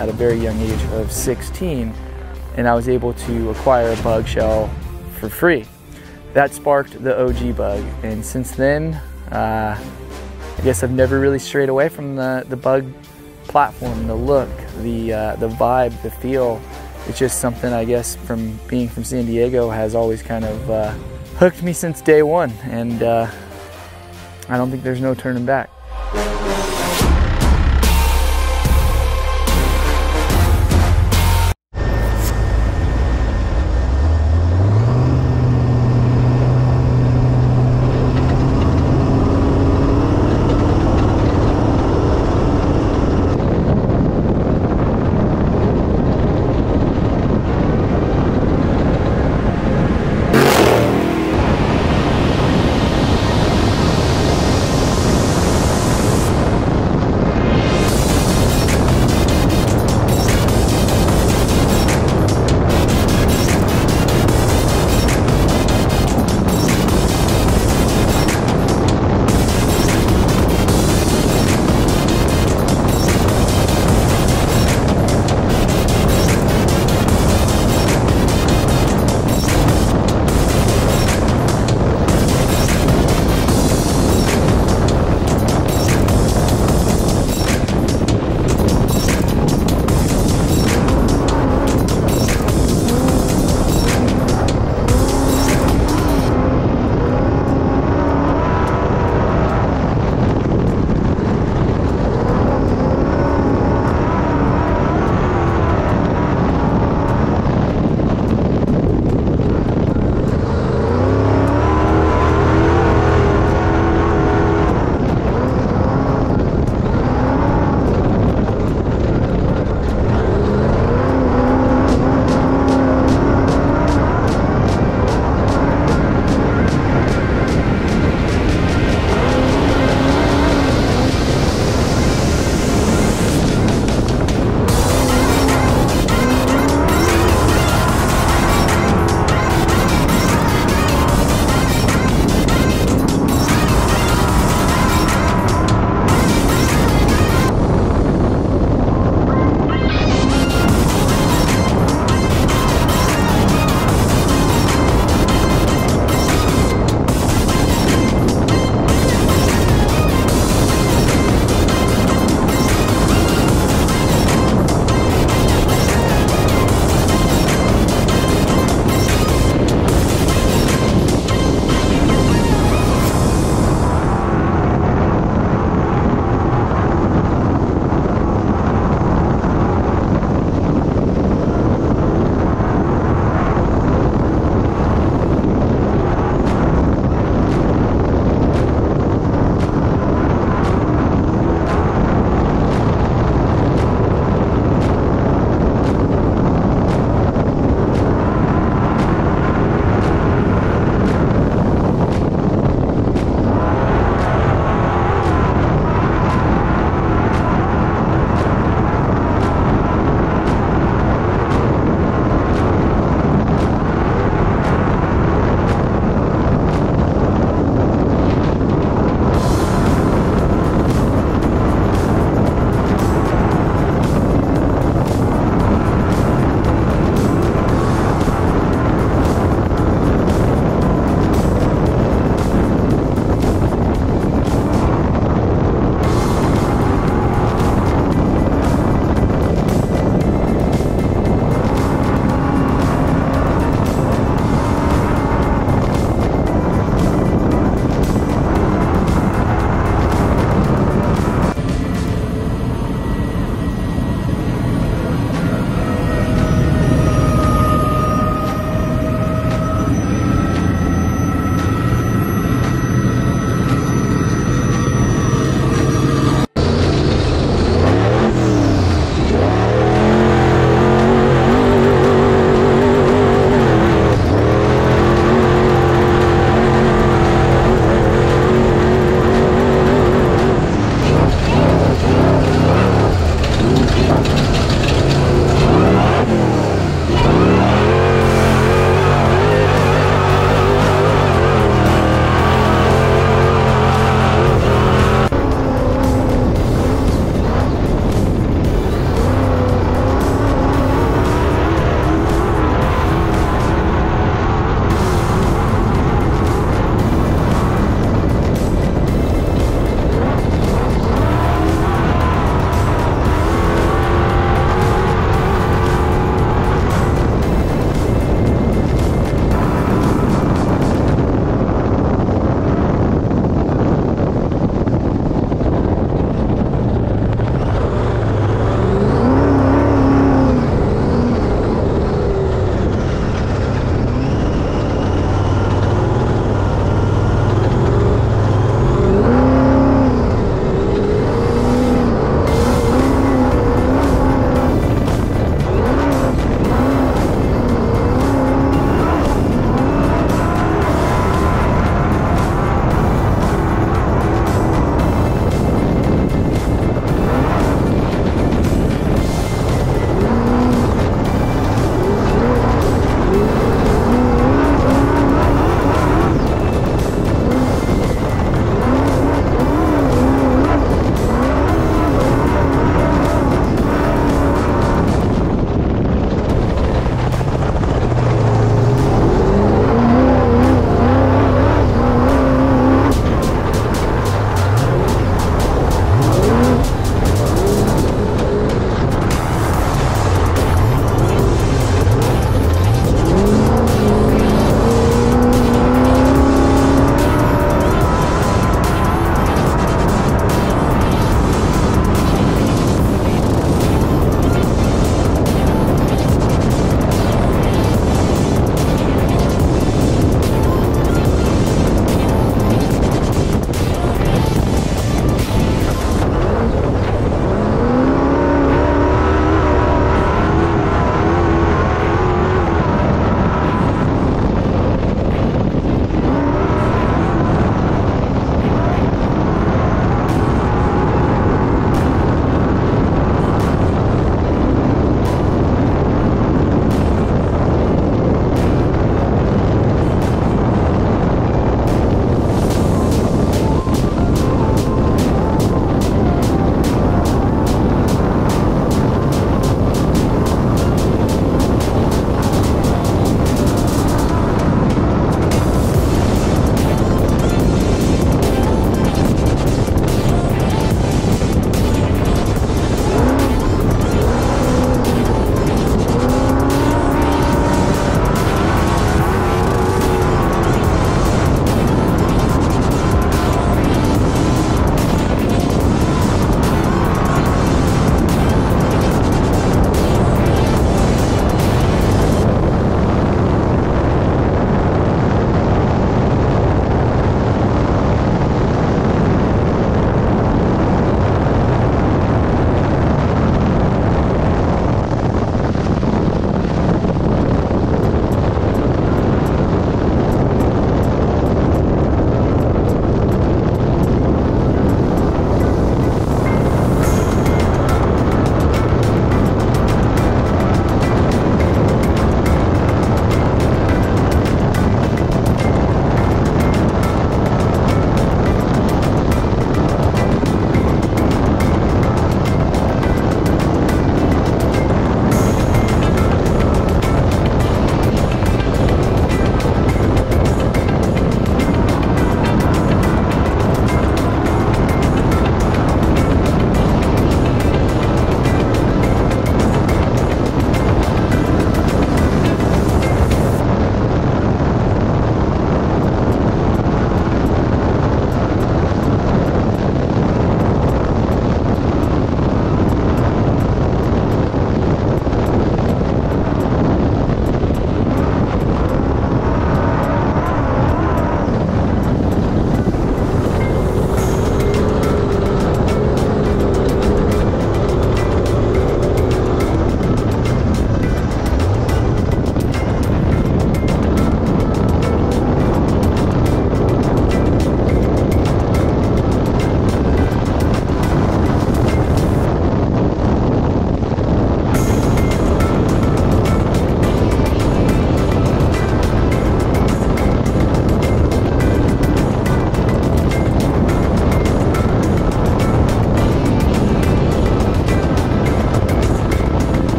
at a very young age of 16, and I was able to acquire a bug shell for free. That sparked the OG bug, and since then, uh, I guess I've never really strayed away from the, the bug platform, the look, the, uh, the vibe, the feel. It's just something I guess from being from San Diego has always kind of uh, hooked me since day one, and uh, I don't think there's no turning back.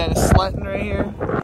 Is Dennis right here.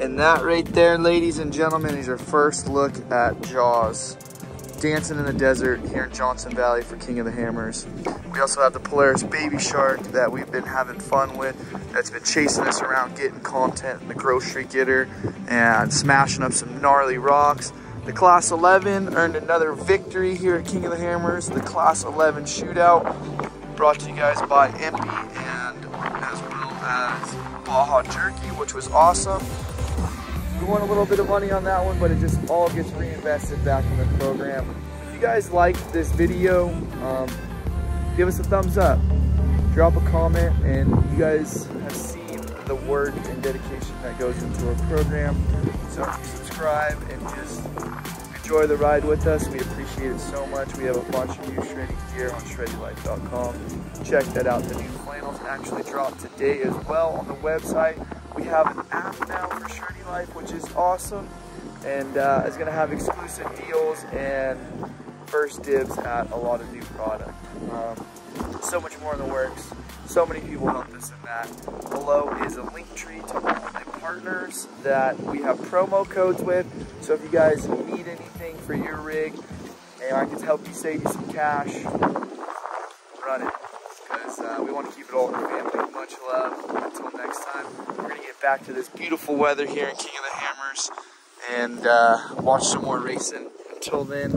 And that right there, ladies and gentlemen, is your first look at Jaws. Dancing in the desert here in Johnson Valley for King of the Hammers. We also have the Polaris Baby Shark that we've been having fun with. That's been chasing us around getting content in the grocery getter and smashing up some gnarly rocks. The Class 11 earned another victory here at King of the Hammers. The Class 11 shootout brought to you guys by Empy and as well as Baja Jerky, which was awesome. We won a little bit of money on that one, but it just all gets reinvested back in the program. If you guys liked this video, um, give us a thumbs up, drop a comment, and you guys have seen the work and dedication that goes into our program. So subscribe and just enjoy the ride with us. We appreciate it so much. We have a bunch of new shredding gear on shreddylyfe.com. Check that out. The new flannels actually dropped today as well on the website. We have an app now for Shreddy Lyfe, which is awesome, and uh, is going to have exclusive deals and first dibs at a lot of new product. Um, so much more in the works. So many people helped us in that. Below is a link tree to all my partners that we have promo codes with. So if you guys need anything for your rig, and I can help you save you some cash, run it. Uh, we want to keep it all in the family. Much love. Until next time, we're going to get back to this beautiful weather here in King of the Hammers and uh, watch some more racing. Until then,